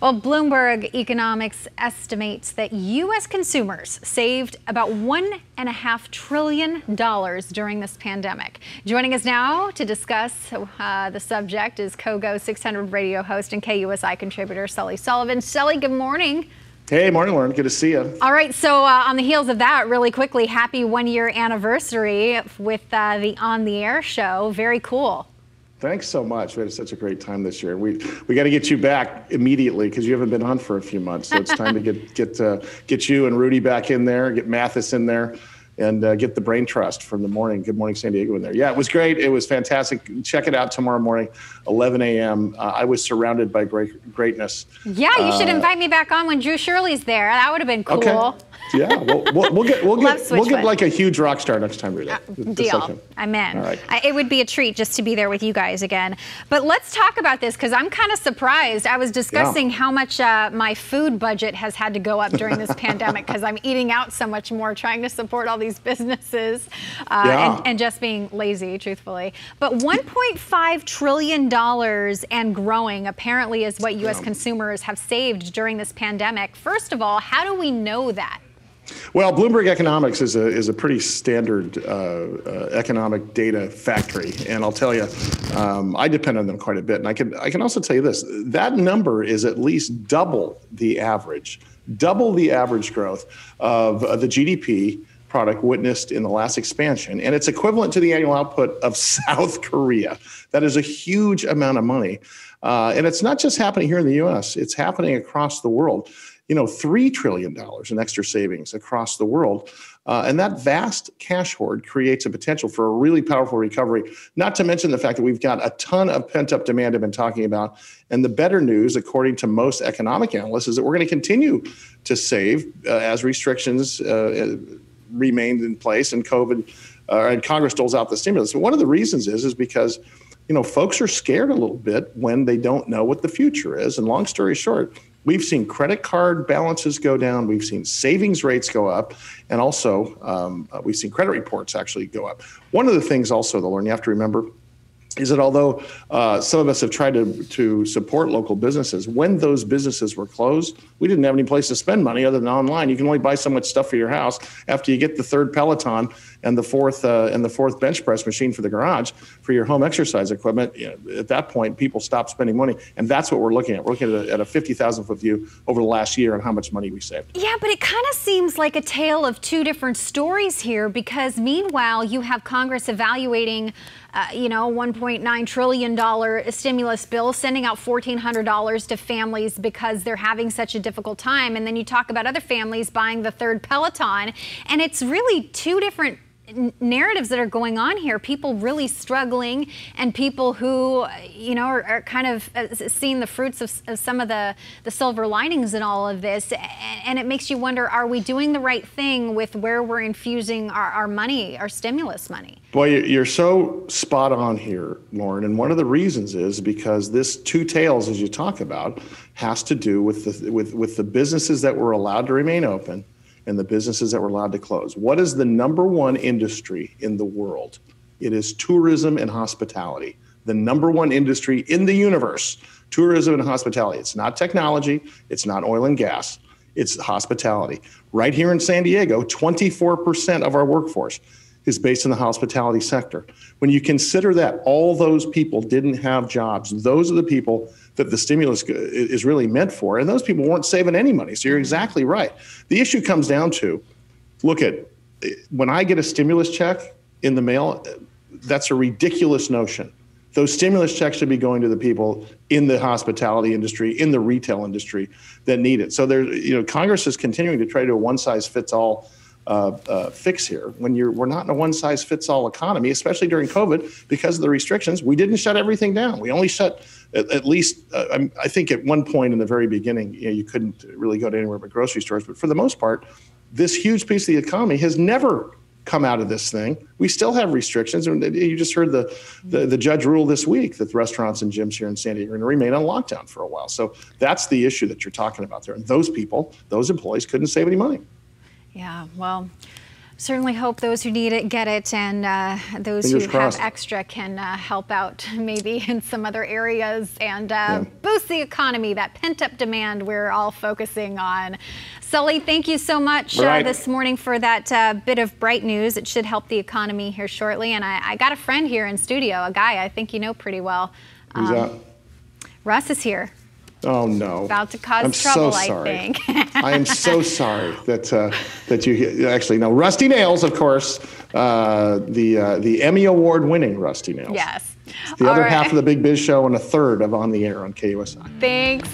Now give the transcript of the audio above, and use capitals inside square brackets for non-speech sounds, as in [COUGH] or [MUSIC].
Well, Bloomberg Economics estimates that U.S. consumers saved about $1.5 trillion during this pandemic. Joining us now to discuss uh, the subject is KOGO 600 radio host and KUSI contributor Sully Sullivan. Sully, good morning. Hey, morning, Lauren. Good to see you. All right, so uh, on the heels of that, really quickly, happy one year anniversary with uh, the On the Air show. Very cool. Thanks so much. We had such a great time this year. We we got to get you back immediately because you haven't been on for a few months. So it's [LAUGHS] time to get get uh, get you and Rudy back in there, get Mathis in there and uh, get the brain trust from the morning. Good morning, San Diego in there. Yeah, it was great. It was fantastic. Check it out tomorrow morning, 11 a.m. Uh, I was surrounded by great greatness. Yeah, you should uh, invite me back on when Drew Shirley's there. That would have been cool. Okay. Yeah, we'll, we'll, we'll get we'll get we'll get like a huge rock star next time, Rita. Uh, deal. I'm in. All right. I, it would be a treat just to be there with you guys again. But let's talk about this because I'm kind of surprised. I was discussing yeah. how much uh, my food budget has had to go up during this pandemic because I'm eating out so much more, trying to support all these businesses, uh, yeah. and, and just being lazy, truthfully. But 1.5 trillion dollars and growing apparently is what U.S. Yeah. consumers have saved during this pandemic. First of all, how do we know that? Well, Bloomberg Economics is a is a pretty standard uh, uh, economic data factory, and I'll tell you, um, I depend on them quite a bit. And I can I can also tell you this: that number is at least double the average, double the average growth of uh, the GDP product witnessed in the last expansion, and it's equivalent to the annual output of [LAUGHS] South Korea. That is a huge amount of money, uh, and it's not just happening here in the U.S; it's happening across the world you know, $3 trillion in extra savings across the world. Uh, and that vast cash hoard creates a potential for a really powerful recovery, not to mention the fact that we've got a ton of pent up demand I've been talking about. And the better news, according to most economic analysts, is that we're going to continue to save uh, as restrictions uh, remain in place and COVID uh, and Congress doles out the stimulus. And one of the reasons is, is because you know, folks are scared a little bit when they don't know what the future is. And long story short, We've seen credit card balances go down. We've seen savings rates go up. And also, um, uh, we've seen credit reports actually go up. One of the things, also, though, Lauren, you have to remember is that although uh, some of us have tried to, to support local businesses, when those businesses were closed, we didn't have any place to spend money other than online. You can only buy so much stuff for your house. After you get the third Peloton and the fourth uh, and the fourth bench press machine for the garage for your home exercise equipment, you know, at that point, people stop spending money, and that's what we're looking at. We're looking at a, at a 50,000 foot view over the last year and how much money we saved. Yeah, but it kind of seems like a tale of two different stories here because meanwhile, you have Congress evaluating uh, you know, $1.9 trillion stimulus bill, sending out $1,400 to families because they're having such a difficult time. And then you talk about other families buying the third Peloton. And it's really two different narratives that are going on here people really struggling and people who you know are, are kind of uh, seeing the fruits of, of, some of the the silver linings in all of this. And it makes you wonder are we doing the right thing with where we're infusing our, our money our stimulus money? Well you're so spot on here lauren and one of the reasons is because this two tales as you talk about has to do with the with with the businesses that were allowed to remain open and the businesses that were allowed to close. What is the number one industry in the world? It is tourism and hospitality. The number one industry in the universe, tourism and hospitality. It's not technology, it's not oil and gas, it's hospitality. Right here in San Diego, 24% of our workforce is based in the hospitality sector. When you consider that all those people didn't have jobs, those are the people that the stimulus is really meant for. And those people weren't saving any money. So you're exactly right. The issue comes down to look at when I get a stimulus check in the mail, that's a ridiculous notion. Those stimulus checks should be going to the people in the hospitality industry, in the retail industry that need it. So there, you know, Congress is continuing to try to do a one size fits all uh, uh, fix here. When you're, we're not in a one size fits all economy, especially during COVID, because of the restrictions. We didn't shut everything down. We only shut at, at least, uh, I think, at one point in the very beginning, you, know, you couldn't really go to anywhere but grocery stores. But for the most part, this huge piece of the economy has never come out of this thing. We still have restrictions, and you just heard the, the, the judge rule this week that restaurants and gyms here in San Diego are going to remain on lockdown for a while. So that's the issue that you're talking about there. And those people, those employees, couldn't save any money. Yeah, well, Certainly hope those who need it get it, and uh, those Fingers who crossed. have extra can uh, help out [LAUGHS] maybe in some other areas and uh, Yeah. boost the economy. That pent up demand we're all focusing on. Sully, thank you so much uh, Right. this morning for that uh, bit of bright news. It should help the economy here shortly. And I, I got a friend here in studio, a guy I think you know pretty well. Who's Um, that? Russ is here. Oh no! About to cause I'm trouble, so I sorry. think. I am so [LAUGHS] sorry that uh, that you actually know Rusty Nails, of course, uh, the uh, the Emmy Award winning Rusty Nails. Yes. The All other right. half of the Big Biz Show and a third of On the Air on KUSI. Thanks,